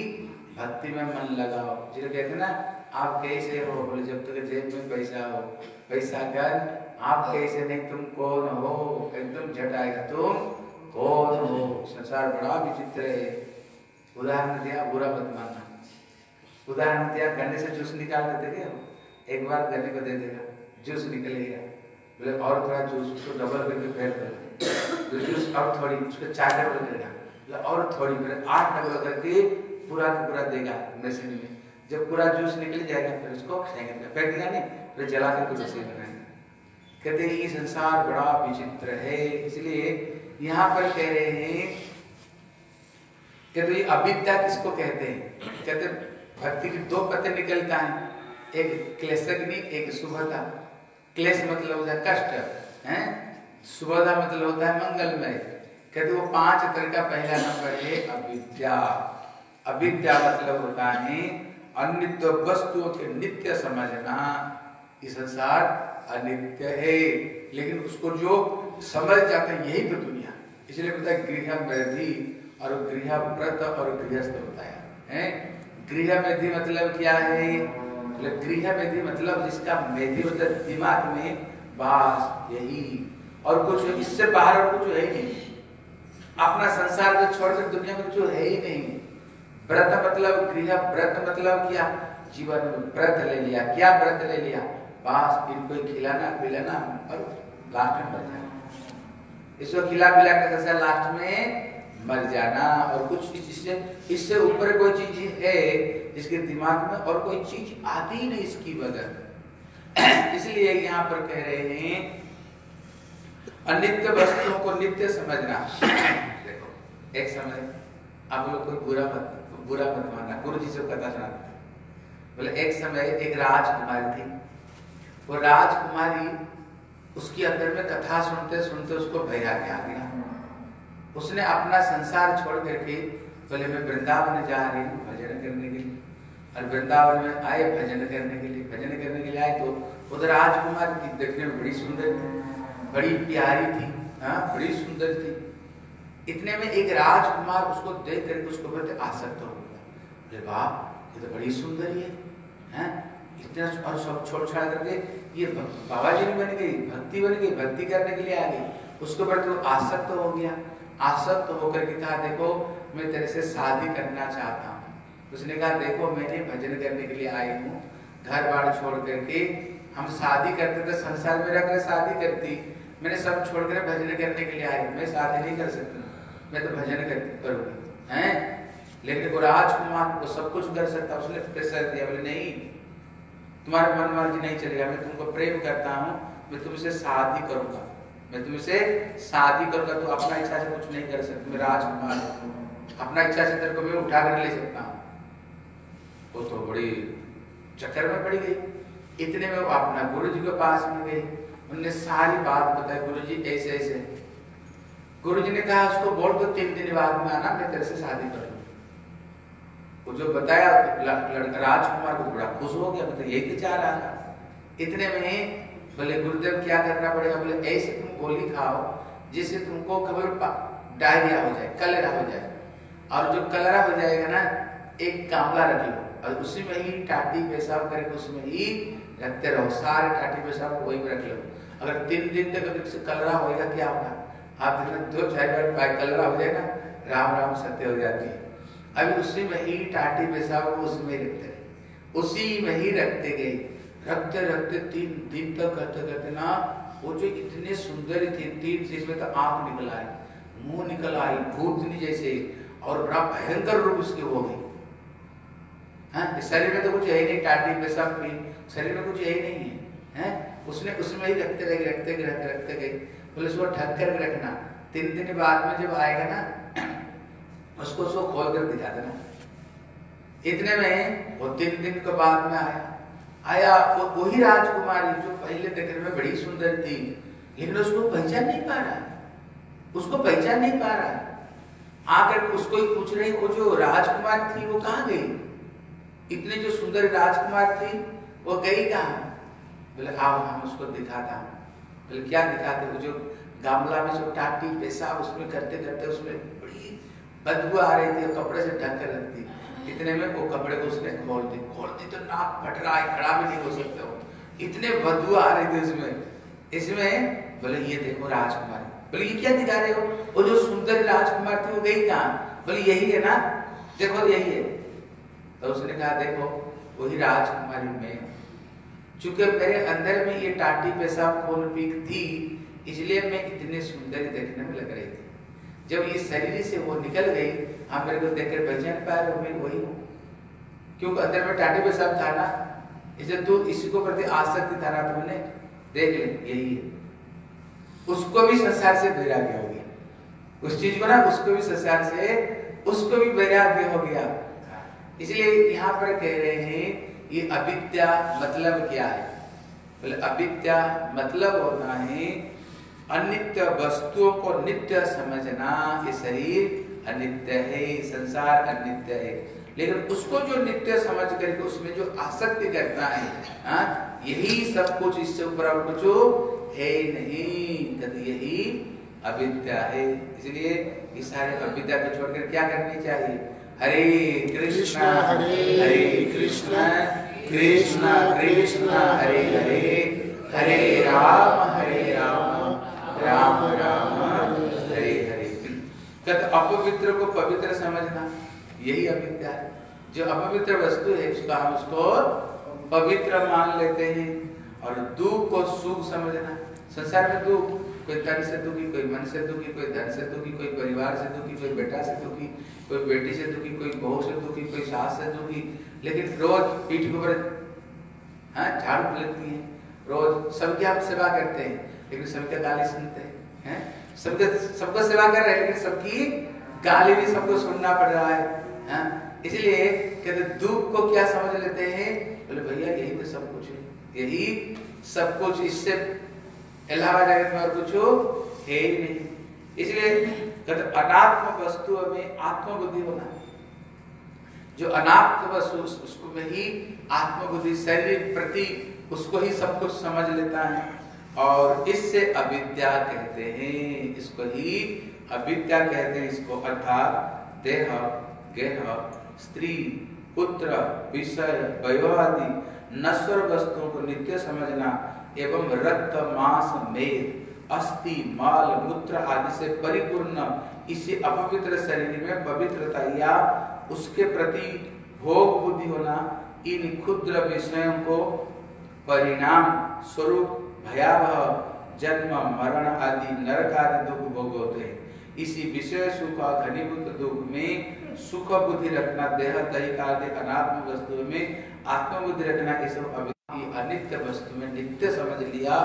भक्ति में मन लगाओ। जिसे कहते हैं ना, आप कैसे हो? बोले, जब तक जेब में पैसा हो। पैसा कर, आप कैसे नहीं? तुम कौन हो? एकदम आएगा। तुम कौन हो? संसार बड़ा विचित्र है। उदाहरण दिया, बुरा मत मानना। उदाहरण दिया, गन्ने से जूस निकाल देते क्या एक बार गन्ने को दे देगा जूस निकलेगा बोले, और थोड़ा जूस, उसको डबल करके फेर तो जूस और थोड़ी, उसको चार डबल करेगा और थोड़ी फिर आठ डबल करके पूरा का पूरा देगा मशीन में जब पूरा जूस निकल जाएगा, फिर उसको फेंक फेंक देगा नहीं, फिर जला कर कुछ मशीन बनाएगा कहते हैं, ये संसार बड़ा विचित्र है। इसलिए यहाँ पर कह रहे हैं, कहते अविद्या किसको कहते हैं? कहते भक्ति की दो पत्ते निकलता है। एक क्लेशग्नि, एक शुभता। क्लेश मतलब होता है कष्ट, है? शुभता मतलब होता है मंगलमय। कहते वो पाँच तरह का पहला नंबर है अविद्या। अविद्या मतलब होता है, अनित्य वस्तुओं के नित्य समझना। ये संसार अनित्य है, लेकिन उसको जो समझ जाते हैं, यही तो दुनिया। इसलिए पता गृह वृद्धि और गृह व्रत और गृहस्थ बताया है। गृह मेधि मतलब क्या है? मतलब गृह मेधि मतलब जिसका मेधि मतलब दिमाग में बास, यही। और कुछ इससे बाहर और कुछ है ही नहीं। अपना संसार को छोड़कर दुनिया में कुछ है ही नहीं। व्रत मतलब गृह, व्रत मतलब क्या? जीवन में व्रत ले लिया। क्या व्रत ले लिया? बास इनको खिलाना पिलाना और लास्ट में मर जाना इसको खिला पिला कर लास्ट में मर जाना और कुछ इससे इससे ऊपर कोई चीज़ है जिसके दिमाग में और कोई चीज़ आती ही नहीं इसकी बगैर इसलिए यहाँ पर कह रहे हैं, अनित्य वस्तुओं को नित्य समझना। देखो, एक समय आप लोग कोई बुरा मत बुरा मत मानना। गुरु जी से कथा सुनाते बोले, एक समय एक राजकुमारी थी। वो राजकुमारी उसके अंदर में कथा सुनते सुनते उसको वैराग्य आ गया। उसने अपना संसार छोड़ करके बोले, मैं वृंदावन जा रही हूँ भजन करने के लिए। और वृंदावन में आए भजन करने के लिए। भजन करने के लिए आए तो उधर राजकुमार की देखने में बड़ी सुंदर थी। बड़ी प्यारी थी। हाँ बड़ी सुंदर थी। इतने में एक राजकुमार उसको देख करके उसको प्रति आसक्त हो अरे वाह ये तो बड़ी सुंदर ही, है? इतना और सब छोड़ छाड़ करके ये बाबा जी बन गई, भक्ति बन गई, भक्ति करने के लिए आ गई। उसके ऊपर तो आसक्त तो हो गया। आसक्त तो होकर के कहा, देखो, मैं तेरे से शादी करना चाहता हूँ। उसने कहा, देखो, मैंने भजन करने के लिए आई हूँ। घर बार छोड़ करके हम शादी करते थे, संसार में रहकर शादी करती। मैंने सब छोड़ कर भजन करने के लिए आई। मैं शादी नहीं कर सकती। मैं तो भजन कर, करूँगी, हैं? लेकिन वो राजकुमार वो सब कुछ कर सकता, उसने प्रेशर दिया, बोले, नहीं, तुम्हारा मन मर्ज़ी नहीं चलेगा, मैं तुमको प्रेम करता हूँ, मैं तुमसे शादी करूँगा, मैं तुमसे शादी करूँगा तो अपना इच्छा से कुछ नहीं कर सकती, मैं राजकुमार अपना इच्छा से तेरे को मैं उठा कर ले सकता हूँ। वो तो बड़ी चक्कर में पड़ी गई। इतने में वो अपना गुरु जी के पास में गई। उनने सारी बात बताई गुरु जी ऐसे ऐसे। गुरु जी ने कहा, उसको बोल दो, तीन दिन बाद में आना, मैं तेरे से शादी करूँगी। वो जो बताया लड़का राजकुमार को बड़ा खुश हो गया मतलब यही तो चाह रहा था। इतने में बोले, गुरुदेव, क्या करना पड़ेगा? बोले, ऐसे तुम गोली खाओ, जिससे तुमको केवल डायरिया हो जाए, कलरा हो जाए। और जो कलरा हो जाएगा ना, एक कामला रख लो। और उसी में ही टाटी पेशाब करके उसमें ही रखते रहो। सारे टाटी पेशाब वही रख लो। अगर तीन दिन तक अगर इससे कलरा होएगा, क्या होगा? आप देखना दो चार बार कलरा हो जाए ना राम राम सत्य हो जाती है। अभी उसी में ही टाटी पेशाब को उसमें ही रखते रहे उसी में ही रखते गए। रखते रखते तीन दिन तक, करते करते ना, वो जो इतने सुंदर थे, तीन चीज़ में तो आँख निकल आई। मुँह निकल आई, भूतनी जैसे, और बड़ा भयंकर रूप उसके हो गई। हाँ शरीर में तो कुछ है ही नहीं, टाटी पेशाब पी शरीर में कुछ है ही नहीं है, हैं? उसने, उसमें ही रखते रहे, रखते गए रखते रखते गए। बोले उसको ढक करके रखना। तीन दिन बाद में जब आएगा ना उसको उसको खोल कर दिखा देना इतने में वो तीन दिन के बाद में आया। आया वो वही राजकुमारी जो पहले देखने में बड़ी सुंदर थी। लेकिन उसको पहचान नहीं पा रहा उसको पहचान नहीं पा रहा आकर उसको ही पूछ रही वो जो राजकुमार थी, वो कहाँ गई? इतने जो सुंदर राजकुमार थी, वो गई कहाँ? बोले आओ हम उसको दिखाता हूँ। बोले, क्या दिखाते वो जो गामला में जो टाटी, पेशाब उसमें करते करते उसमें बदबू आ रही थी कपड़े से ढक कर रखती इतने में वो कपड़े को उसने खोल दी। खोल दी तो नाक फट रहा है, खड़ा भी नहीं हो सकते हो इतने बदबू आ रही थी उसमें। इसमें बोले, ये देखो राजकुमारी। बोले, ये क्या दिखा रहे हो? वो जो सुंदर राजकुमार थी, वो गई कहा? बोले, यही है ना? देखो, यही है। तो उसने कहा, देखो, वही राजकुमारी में चूँकि मेरे अंदर में ये टाटी पेशाब खोल पीक थी, इसलिए मैं इतने सुंदर देखने में लग रही जब ये शरीर से वो निकल गई, आप मेरे को देखकर पहचान पा रहे हो मैं वही हूँ। क्योंकि अंदर में टाटी पेशाब था ना इसलिए तू इसी को प्रति आसक्ति था ना, तुमने देख ले, यही है। उसको भी संसार से वैराग्य गया। उस चीज़ को ना, उसको भी संसार से, उसको भी वैराग्य हो गया। इसलिए यहाँ पर कह रहे हैं, ये अविद्या मतलब क्या है? बोले, अविद्या मतलब होता है अनित्य वस्तुओं को नित्य समझना ये शरीर अनित्य है संसार अनित्य है। लेकिन उसको जो नित्य समझ करके उसमें जो आसक्ति करता है हाँ, यही सब कुछ इससे ऊपर और कुछ है नहीं कहते यही अविद्या है। इसलिए इस सारे अविद्या को छोड़कर क्या करनी चाहिए? हरे कृष्णा हरे कृष्णा कृष्णा कृष्णा हरे हरे हरे राम। राम राम, हरे हरे। कहते अपवित्र को पवित्र समझना, यही अविद्या है जो अपवित्र वस्तु है, उसका हम उसको पवित्र मान लेते हैं। और दुख को सुख समझना। संसार में दुख, कोई तन से दुखी, कोई मन से दुखी, कोई धन से दुखी, कोई परिवार से दुखी, कोई बेटा से दुखी, कोई बेटी से दुखी, कोई बहू से दुखी, कोई सास से दुखी। लेकिन रोज पीठ के ऊपर हाँ झाड़ू लगती है। रोज सबकी आप सेवा करते हैं। लेकिन सबके गाली सुनते हैं सबके, सबको सेवा कर रहे हैं, लेकिन सबकी गाली भी सबको सुनना पड़ रहा है हाँ? इसलिए कहते दुख को क्या समझ लेते हैं? बोले, भैया, यही तो सब कुछ है। यही सब कुछ, इससे अलावा जगत में और कुछ है ही नहीं। इसलिए कहते अनात्म वस्तु में आत्मबुद्धि होना जो अनात्म वस्तु उसको में ही आत्मबुद्धि, शरीर प्रति उसको ही सब कुछ समझ लेता है। और इससे अविद्या कहते हैं, इसको ही अविद्या कहते हैं, इसको अर्थात देह, गेह, स्त्री, पुत्र, विषय आदि नश्वर वस्तुओं को नित्य समझना एवं रक्त, मांस, मेद, अस्थि, माल, मूत्र आदि से परिपूर्ण इसी अपवित्र शरीर में पवित्रता या उसके प्रति भोग बुद्धि होना, इन क्षुद्र विषयों को परिणाम स्वरूप भयावह जन्म, मरण आदि नरक आदि दुख भोग होते हैं। इसी विषय सुख और घनीभूत दुख में सुख बुद्धि रखना, देह दैहिक आदि अनात्म वस्तु में आत्म बुद्धि रखना, ये सब अभी अनित्य वस्तु में नित्य समझ लिया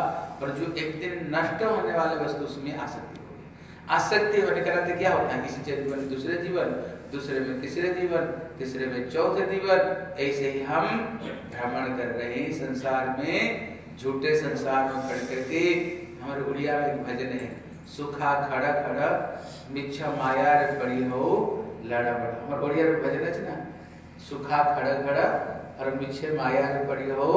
और जो एक दिन नष्ट होने वाले वस्तु उसमें आसक्ति हो गई आसक्ति होने के नाते क्या होता है? किसी जीवन दूसरे जीवन, दूसरे में तीसरे जीवन, तीसरे में चौथे जीवन, ऐसे ही हम भ्रमण कर रहे हैं संसार में। झूठे संसार में पड़ करके हमारे उड़िया में भजन है, सुखा खड़ा खड़ा, मिच्छा माया रे पड़ी हो, लड़ा बड़ा। हमारे उड़िया में भजन है ना? सुखा खड़ा खड़ा और मिच्छे माया रे पड़ी हो,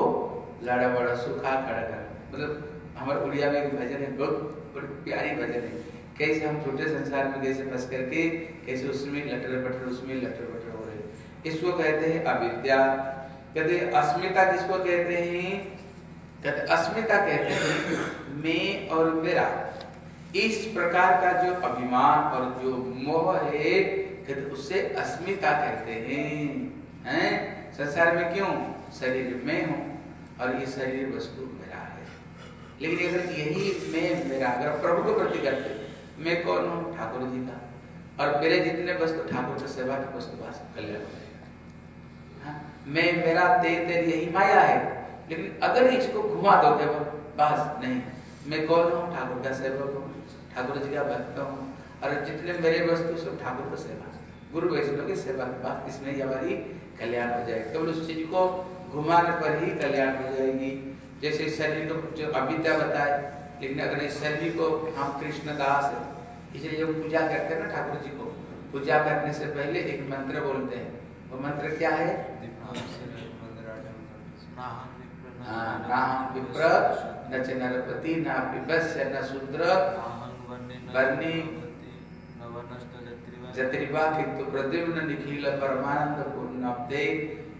लड़ा बड़ा, सुखा खड़ा खड़ा। मतलब हमारे उड़िया में भजन है, बहुत बड़ी प्यारी भजन है। कैसे हम छोटे संसार में कैसे फंस करके, कैसे उसमें लटर पटर, उसमें लटर पटर हो रहे इसको कहते हैं अविद्या। कहते अस्मिता किसको कहते हैं? कहते अस्मिता कहते हैं मैं और मेरा। इस प्रकार का जो अभिमान और जो मोह है कहते उससे अस्मिता कहते हैं। हैं? संसार में क्यों? शरीर में हूँ और ये शरीर वस्तु मेरा है। लेकिन अगर यही मैं मेरा अगर प्रभु को प्रति करते मैं कौन हूँ? ठाकुर जी का। और मेरे जितने वस्तु ठाकुर की सेवा की वस्तु कल्याण हाँ, मैं मेरा ते तेरी यही माया है। लेकिन अगर इसको घुमा दोगे बस नहीं। मैं कौन हूँ ठाकुर का सेवक हूँ ठाकुर जी का भक्त हूँ। और जितने मेरे वस्तु सब ठाकुर का सेवा गुरु वैष्णव की सेवा के बाद इसमें ही हमारी कल्याण हो जाएगा। केवल उस चीज़ को घुमाने पर ही कल्याण हो जाएगी। जैसे शरीर को जो अविद्या बताए लेकिन अगर इस शरीर को हम कृष्ण दास है इसलिए जब पूजा करते हैं ना ठाकुर जी को पूजा करने से पहले एक मंत्र बोलते हैं। वो मंत्र क्या हाँ, ना हम विप्र न च नरपति न पिबस्य न शूद्र वर्णी जत्रिवा किंतु प्रद्युम्न निखिल परमानंद पूर्ण दे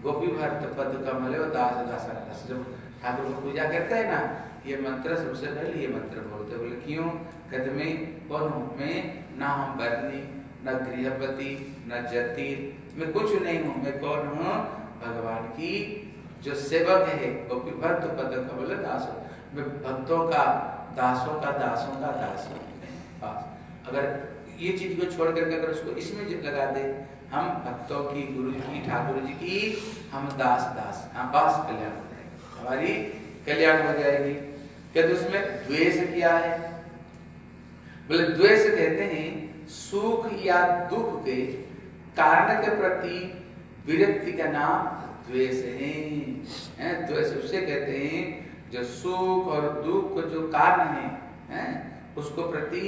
गोपी भक्त पद कमल दास दास जब ठाकुर को पूजा करते हैं ना ये मंत्र सबसे पहले ये मंत्र बोलते बोले क्यों कहते मैं कौन हूँ मैं ना हम वर्णी न गृहपति न जतिर मैं कुछ नहीं हूँ मैं कौन हूँ भगवान की जो सेवक है गोपी भक्त पद कमल दास मैं भक्तों का, दासों का दासों का दास हूँ। अगर ये चीज़ को छोड़ करके अगर उसको इसमें लगा दे, हम भक्तों की, गुरु की ठाकुर जी की, हम दास दास। हम बस कल्याण हो जाएगा। हमारी कल्याण हो जाएगी। कहते उसमें द्वेष क्या है? बोले, द्वेष कहते हैं, सुख या दुख के कारण के प्रति विरक्ति का नाम द्वेष है हैं? द्वेष उसे कहते हैं जो सुख और दुख को जो कारण है, हैं? उसको प्रति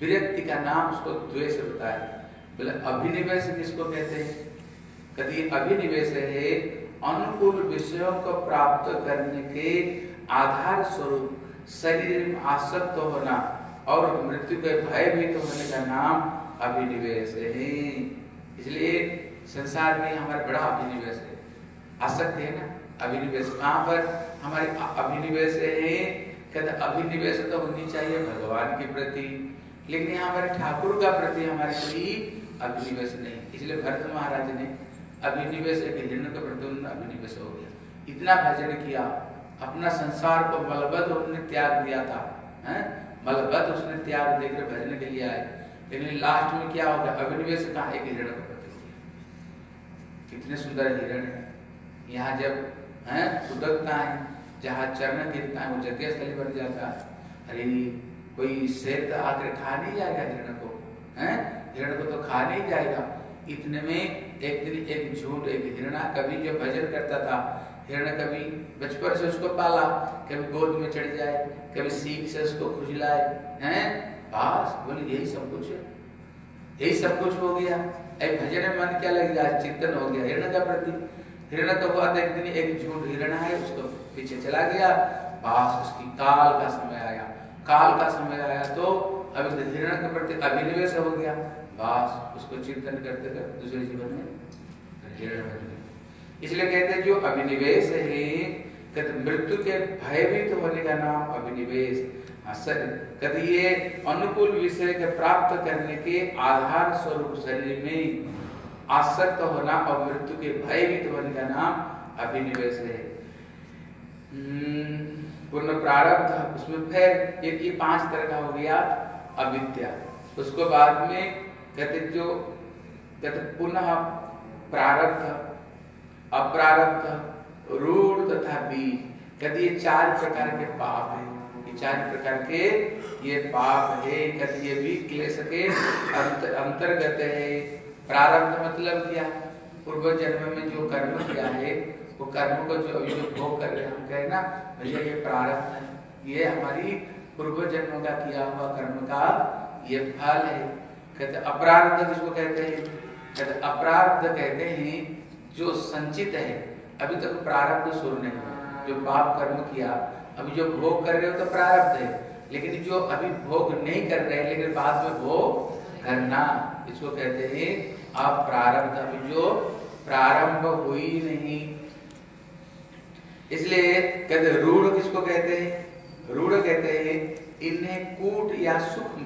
विरक्ति का नाम उसको द्वेष होता है बोले, अभिनिवेश किसको कहते हैं कभी अभिनिवेश है अनुकूल विषयों को प्राप्त करने के आधार स्वरूप शरीर में आसक्त होना और मृत्यु के भयभीत होने का नाम अभिनिवेश है इसलिए संसार में हमारा बड़ा अभिनिवेश है आसक्ति है ना? अभिनिवेश। कहाँ पर? हमारे अभिनिवेश है। कहते अभिनिवेश तो होनी चाहिए भगवान के प्रति। लेकिन यहाँ हमारे ठाकुर का प्रति हमारे कोई अभिनिवेश नहीं। इसलिए भरत महाराज ने अभिनिवेश हिरण के प्रति अभिनिवेश हो गया। इतना भजन किया। अपना संसार को मलबद उन्होंने त्याग दिया था। हैं? मलबद उसने त्याग देकर भजन के लिए आए। लेकिन लास्ट में क्या हो गया? अभिनिवेश कहा? एक हिरण के प्रति कितने सुंदर हिरण है। यहाँ जब, है उदकता है, जहाँ चरण गिरता है, वो जगह स्थली बन जाता है। अरे, कोई शेर तो आकर खा नहीं जाएगा हिरण को, हैं? हिरण को तो खा नहीं जाएगा। इतने में एक दिन एक झूठ, एक हिरणा कभी जो भजन करता था, हिरण कभी बचपन से उसको पाला, कभी गोद में चढ़ जाए, कभी सीख से उसको खुजलाए, हैं? बस, बोले, यही सब कुछ है। यही सब कुछ हो गया। भजन में मन क्या लग गया? चिंतन हो गया, हिरण का प्रति। हिरण तो हुआ था एक दिन एक झूठ हिरण है उसको पीछे चला गया बस उसकी काल का समय आया। काल का समय आया तो अब हिरण के प्रति अभिनिवेश हो गया। बस उसको चिंतन करते करते दूसरे जीवन में हिरण बन गया। इसलिए कहते हैं जो अभिनिवेश है कहते मृत्यु के भयभीत होने का नाम अभिनिवेश। हाँ, कहते ये अनुकूल विषय के प्राप्त करने के आधार स्वरूप शरीर में आसक्त होना और मृत्यु के भयभीत होने का नाम अभिनिवेश है। हम्म, पूर्ण प्रारब्ध उसमें फिर एक ये पाँच तरह का हो गया अविद्या। उसको बाद में कहते जो कहते पुनः प्रारब्ध अप्रारब्ध रूढ़ तथा बीज कहते ये चार प्रकार के पाप है। ये चार प्रकार के ये पाप है कहते ये भी क्लेश के अंत, अंतर्गत है। प्रारब्ध मतलब क्या? पूर्व जन्म में जो कर्म किया है, वो कर्म को जो अभी जो भोग कर रहे हैं हम कहे ना, भैया ये प्रारब्ध है। ये हमारी पूर्व जन्म का किया हुआ कर्म का ये फल है। कहते अपराध किसको कहते हैं? कहते अपराध कहते हैं, जो संचित है। अभी तक तो प्रारब्ध शुरू नहीं। जो पाप कर्म किया, अभी जो भोग कर रहे हो तो प्रारब्ध है। लेकिन जो अभी भोग नहीं कर रहे, लेकिन बाद में भोग करना, इसको कहते हैं आप प्रारब्ध, अभी जो प्रारंभ हुई नहीं। इसलिए कहते रूढ़ किसको कहते हैं? रूढ़ कहते हैं, इन्हें कूट या सूक्ष्म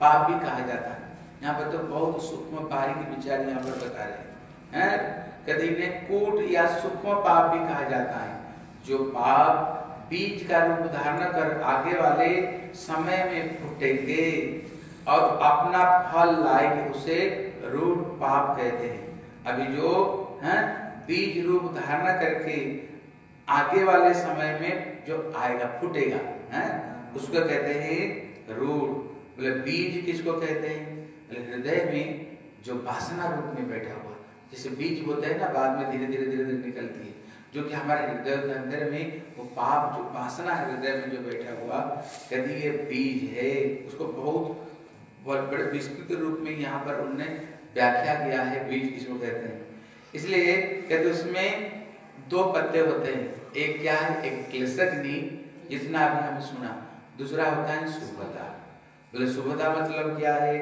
पाप भी कहा जाता है। यहाँ पर तो बहुत सूक्ष्म बारीक विचार यहाँ पर बता रहे हैं। कहते इन्हें कूट या सूक्ष्म पाप भी कहा जाता है। जो पाप बीज का रूप धारण कर आगे वाले समय में फूटेंगे और अपना फल लाएँगे, उसे रूप पाप कहते हैं। अभी जो, है, बीज रूप धारण करके आगे वाले समय में जो आएगा, फूटेगा, है, उसको कहते हैं रूढ़ बोले, बीज किसको कहते हैं? बोले, हृदय में जो वासना रूप में बैठा हुआ, जैसे बीज होता है ना, बाद में धीरे धीरे धीरे धीरे निकलती है, जो कि हमारे हृदय के अंदर में वो पाप, जो वासना हृदय में जो बैठा हुआ, कहती ये बीज है। उसको बहुत बड़े विस्तृत रूप में यहाँ पर उन्होंने व्याख्या किया है, बीज किसको कहते हैं? इसलिए कहते उसमें दो पत्ते होते हैं। एक क्या है? एक क्लेशग्नि जितना अभी हमने सुना। दूसरा होता है सुभदा बोले सुभदा मतलब क्या है?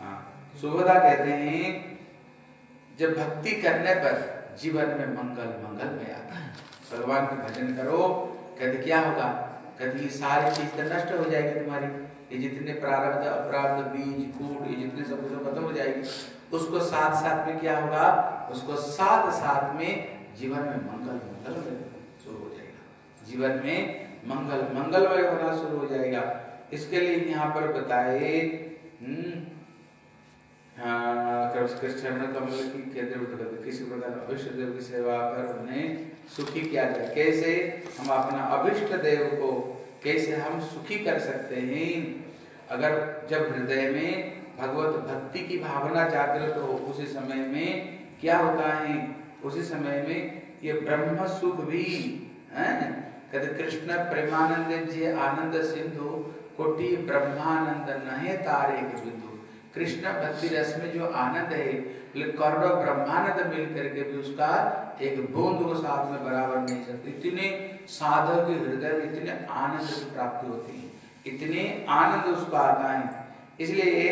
हाँ सुभदा कहते हैं, जब भक्ति करने पर जीवन में मंगल मंगल में आता है। भगवान का भजन करो, कहते, क्या होगा? कहते सारी चीज़ तो नष्ट हो जाएगी तुम्हारी। ये जितने प्रारब्ध, अपराध, बीज, कूट, ये जितने सब कुछ खत्म हो जाएगी। उसको साथ साथ में क्या होगा? उसको साथ साथ में जीवन में मंगल मंगल शुरू हो जाएगा। जीवन में मंगल मंगलमय होना शुरू हो जाएगा। इसके लिए यहाँ पर बताए हम्म, हाँ, कृष्ण कमल की किसी प्रकार अभिष्ट देव की सेवा कर उन्हें सुखी किया जाए? कैसे हम अपना अभिष्ट देव को कैसे हम सुखी कर सकते हैं? अगर जब हृदय में भगवत भक्ति की भावना जागृत हो, उसी समय में क्या होता है? उसी समय में ये ब्रह्म सुख भी, है? कहते कृष्ण प्रेमानंद जी आनंद सिंधु, कोटि ब्रह्मानंद नहे तारे के बिंदु। कृष्ण भक्ति रस में जो आनंद है करोड़ों ब्रह्मानंद मिल करके भी उसका एक बूंद को साथ में बराबर नहीं सकते इतने साधक के हृदय में इतने आनंद की प्राप्ति होती है। इतने आनंद उसको आता है। इसलिए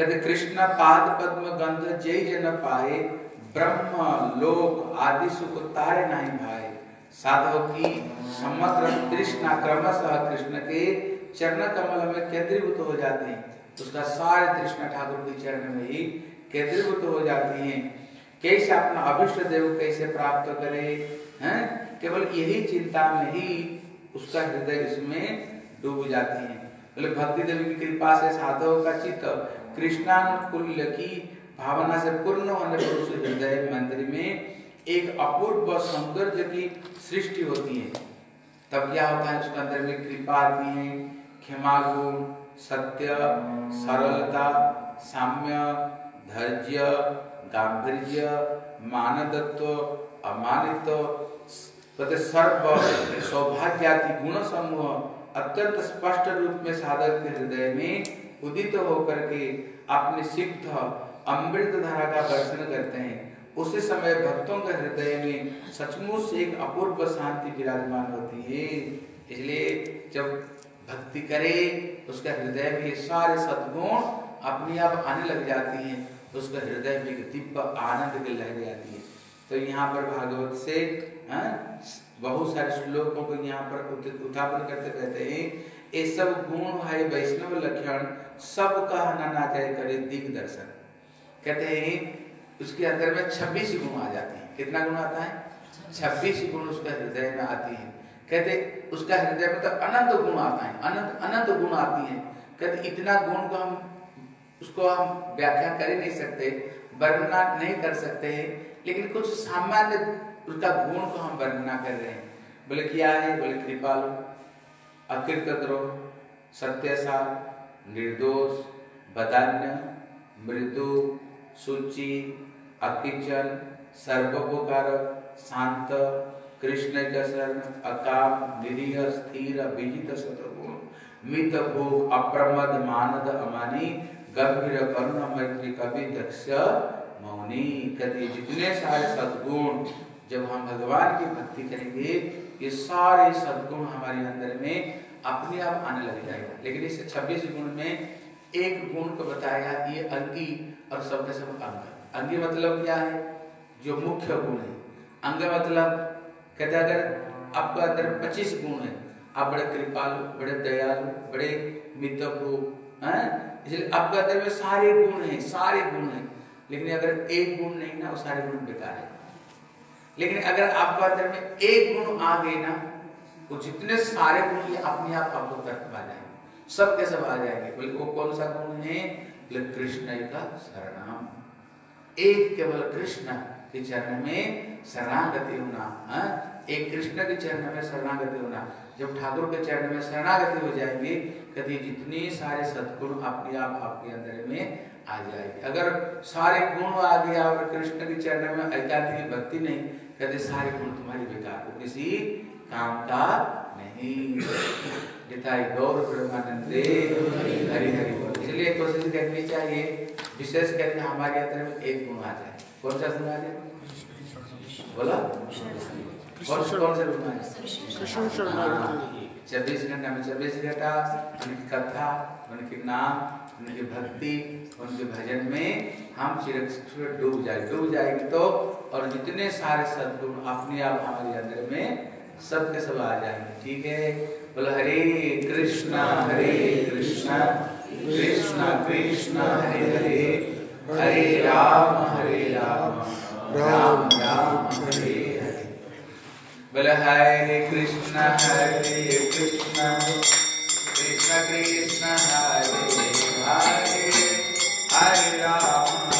कहते कृष्ण पाद पद्म गंध जय जन पाए, ब्रह्म लोक आदि सुख तारे नहीं भाई साधव की समग्र तृष्णा क्रमशः कृष्ण के चरण कमल में केंद्रीभूत हो जाते हैं। उसका सारे तृष्णा ठाकुर के चरण में ही केंद्रीभूत हो जाती हैं। कैसे अपना अभिष्ट देव कैसे प्राप्त करे, हैं? केवल यही चिंता में ही उसका हृदय इसमें डूब जाती है। भक्ति देवी की कृपा से साधव का चित्त कृष्णानुकूल्य की भावना से पूर्ण होने पर उस हृदय मंदिर में एक अपूर्व सौंदर्य की सृष्टि होती है। तब क्या होता है, उसके अंदर में कृपा आती है। क्षमा गुण सत्य, सरलता, साम्य, धैर्य गांधीर्य मानदत्व अमानित तथा सर्व सौभाग्यादि गुण समूह अत्यंत स्पष्ट रूप में साधक के हृदय में उदित होकर के अपने सिद्ध अमृत धारा का दर्शन करते हैं। उसी समय भक्तों के हृदय में सचमुच एक अपूर्व शांति विराजमान होती है। इसलिए जब भक्ति करे उसका हृदय में सारे सद्गुण अपने आप आने लग जाती हैं उसका हृदय में एक दिव्य आनंद की लहर जाती है। तो यहाँ पर भागवत से हाँ, बहुत सारे श्लोकों को यहाँ पर उत- उत्थापन करते कहते हैं। ये सब गुण है वैष्णव लक्षण सब का ना जाए करे दिग्दर्शन कहते हैं, उसके अंदर में 26 गुण आ जाते हैं। कितना गुण आता है? 26 गुण उसका हृदय में आती है। कहते, उसका हृदय में तो अनंत गुण आता है। अनंत अनंत गुण आती है। कहते, इतना गुण को हम, उसको हम व्याख्या कर ही नहीं सकते, वर्णना नहीं कर सकते हैं। लेकिन कुछ सामान्य उसका गुण को हम वर्णना कर रहे हैं। बोले, क्या है? बोले, कृपालु, अकृत द्रोह सत्यसार निर्दोष, बदान्य, मृदु, सुचि, अकिचल सर्वोपकार शांत कृष्ण जसन अकाम, निरीह, स्थिर, विजित शतगुण मित भोग, अप्रमद, मानद, अमानी, गंभीर, करुण, मैत्री, कवि, दक्ष, मौनी कहते जितने सारे सद्गुण जब हम भगवान की भक्ति करेंगे, ये सारे सद्गुण हमारे अंदर में अपने आप आने लग जाएगा। लेकिन इस 26 गुण में एक गुण को बताया, ये अंगी और सबके सब अंग अंगी मतलब क्या है? जो मुख्य गुण है। अंग मतलब कहते अगर आपके अंदर 25 गुण है, आप बड़े कृपालु, बड़े दयालु, बड़े मितभु हैं? इसलिए आपके अंदर में सारे गुण हैं, सारे गुण हैं। लेकिन अगर एक गुण नहीं ना, वो सारे गुण बेकार है। लेकिन अगर आपके अंदर में एक गुण आ गए ना वो जितने सारे गुण ये अपने आप आपको तर्क आ जाएँगे। सब के सब आ जाएँगे? बोले, वो कौन सा गुण है? बोले, कृष्ण का शरणाम। एक केवल कृष्ण के चरण में शरणागति होना हाँ? एक कृष्ण के चरण में शरणागति होना। जब ठाकुर के चरण में शरणागति हो जाएँगे, कभी जितने सारे सद्गुण अपने आप आपके अंदर में आ जाएगी। अगर सारे गुण आ गया और कृष्ण के चरण में की भक्ति नहीं, कभी सारे गुण तुम्हारी बेकार हो। किसी काम का नहीं जिताई गौर ब्रह्मानंदे हरि हरि बोल। इसलिए कोशिश करनी चाहिए विशेष करके हमारे अंदर में एक गुण आ जाए। कौन सा गुण आ जाए? बोला? कौन सा कौन सा गुण आ जाए? शरणागति चौबीस घंटा में चौबीस घंटा उनकी कथा उनके नाम उनकी भक्ति उनके भजन में हम चिरक्षर डूब जाए डूब जाएँगे तो और जितने सारे सदगुण अपने आप हमारे अंदर में सब के सब आ जाएँगे, ठीक है? बोलो, हरे कृष्णा हरे कृष्णा कृष्णा कृष्णा, हरे हरे हरे राम हरे राम राम राम, हरे हरे। बोले, हरे कृष्णा हरे कृष्णा, कृष्ण कृष्ण हरे हरे हरे राम